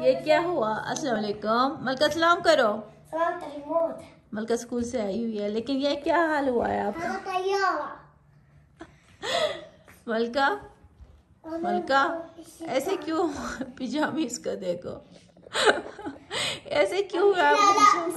یہ کیا ہوا؟ السلام علیکم۔ ملکہ سلام کرو. ملکہ اسکول سے آئی ہوئی ہے لیکن یہ کیا حال ہوا ہے آپ کا؟ طيارة. ملکہ؟ ملکہ ایسے کیوں پجامی اس کا دیکھو؟ ایسے کیوں ہے لا آپ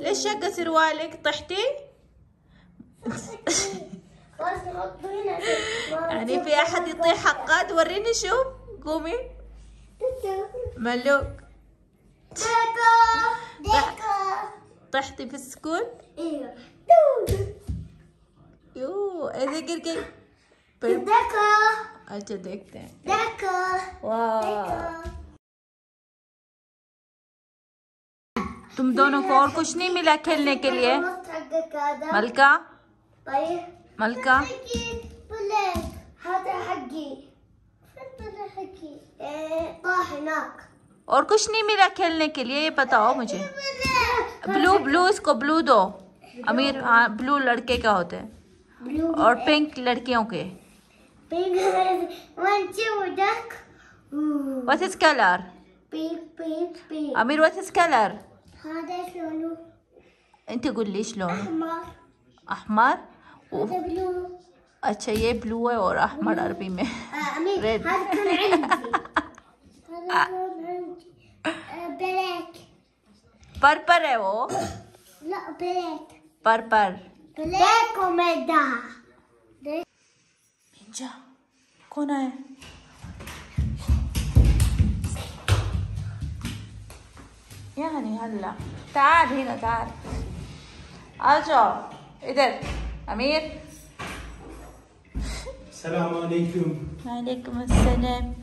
ليش شقة سروالك طحتي؟ يعني في احد يطيح حقات وريني شوف قومي ملوك طحتي في السكون أيوه يو اذا كركي دكا اچھا دیکھتے ہیں واو تم دونوں کو اور کچھ نہیں ملا کھیلنے کے لیے؟ ملکہ؟ ملکہ؟ اور کچھ نہیں ملا کھیلنے کے لیے؟ یہ بتاؤ مجھے۔ بلو بلو اس کو بلو دو۔ امیر ہاں بلو لڑکے کا ہوتے ہیں؟ اور پنک لڑکیوں کے۔ واٹ از کلر امیر واٹ از کلر هذا شلونه؟ انت قول لي شلون؟ احمر احمر و- هذا بلو اچھا یہ بلو ہے اور احمر عربی میں. هذا كان عندي. هذا كان عندي. بلاك. پرپر ہے وہ لا بلاك. پرپر بلاك ومدى جا کون آیا يعني هلا تعال هنا تعال. ارجع ادھر امیر السلام عليكم. وعليكم السلام.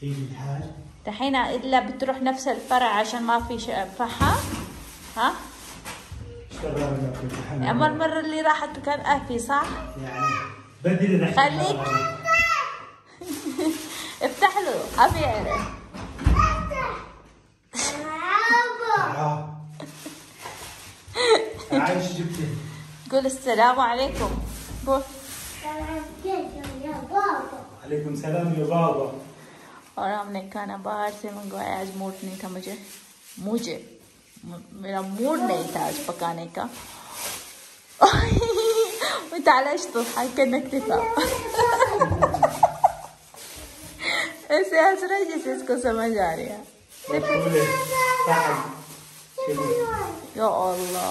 كيف الحال؟ دحين إلا بتروح نفس الفرع عشان ما في فحم ها. اما المره اللي راحت كان أفي صح؟ يعني بدري خليك. افتح له. ابي يعرف آه. عايش جبته قول السلام عليكم. قول. يا بابا عليكم السلام يا بابا. اور ہم نے کھانا باہر سے منگوایا آج موڈ نہیں تھا مجھے مجھے میرا موڈ نہیں تھا آج پکانے کا وتعالج تضحك كأنك تفهم ایسے ہنس رہا ہے جیسے اس کو سمجھ آ رہی ہے يا الله.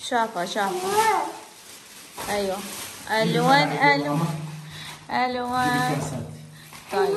شافه شافه أيوه. ألوان ألوان. الوان طيب.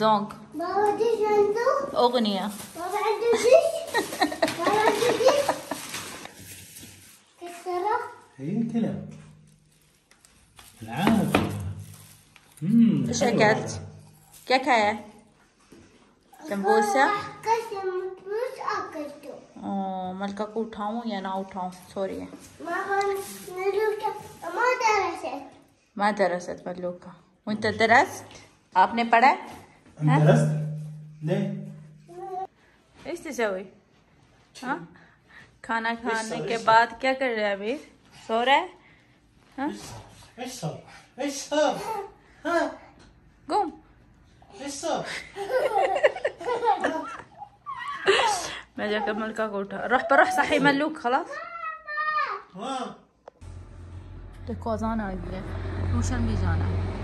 گانا بابا ديش غانا عنده اغنية بابا عنده ديش بابا عنده ديش كسره هي الكلام العافية امم ايش اكلت؟ كيا كايا؟ سمبوسا قسم اكلته اوه ملکہ کو اٹھاؤں یا نہ اٹھاؤں سوری ہے ما ما درست ما درست ملوکہ وانت درست؟ آپ نے پڑھا ہے؟ ليه؟ ايش تسوي؟ ها؟ کھانا کھانے کے بعد کیا کر رہا ہے ابھی؟ سو رہا ہے؟ ہاں؟ گم؟ میں جا کر ملکہ کو اٹھا روح بروح صحي ملوک خلاص؟ دیکھو اذان آ گئی ہے ٹیوشن بھی جانا ہے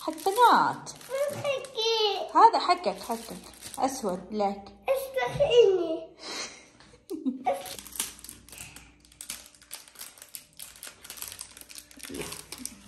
حق بنات هذا حقك حقك أسود لك استخيني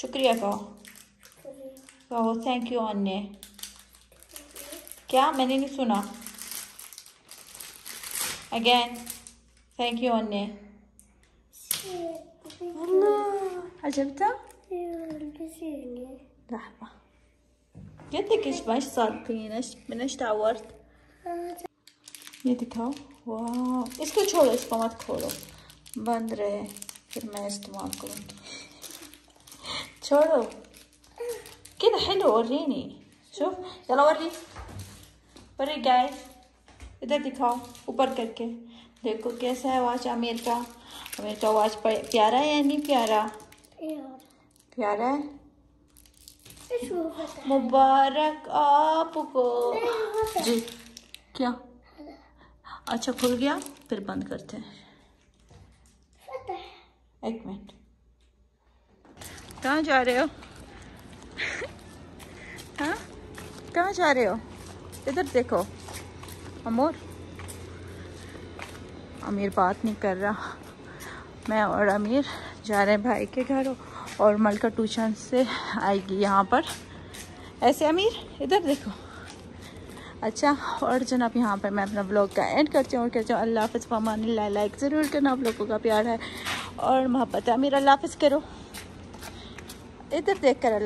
شکریہ کہو۔ کہو تھینک یو آنے کیا؟ میں نے نہیں سنا۔ اگین تھینک یو آنے والله عجبتها؟ لحظة يدك ايش ايش صار فين؟ ايش من ايش تعورت؟ يدك هاو واو اسكو تشولو اسكو ما تكولو بندري في الميست مالكم انتو شوفوا كده حلو وريني. شوف يلا وري. وري جايز ادھر دکھاؤ اوپر کر کے دیکھو کیسا ہے واچ امیر کا امیر کا واچ پیارا ہے یا نہیں پیارا پیارا ہے مبارک آپ کو جی کیا اچھا کھل گیا پھر بند کرتے ہیں ایک منٹ کہاں جا رہے ہو؟ ہاں؟ کہاں جا رہے ہو؟ ادھر دیکھو۔ امور؟ امیر بات نہیں کر رہا۔ میں اور امیر جا رہے ہیں بھائی کے گھر اور ملکہ ٹوشن سے آئے گی یہاں پر۔ ایسے امیر، ادھر دیکھو۔ اچھا اور جناب یہاں پہ میں اپنا بلاگ کا اینڈ کرتی ہوں اور کہتی ہوں اللہ حافظ فمان اللہ لائک ضرور کرنا، آپ لوگوں کا پیار ہے۔ اور محبت ہے، امیر، اللہ حافظ کرو۔ Y te te de cara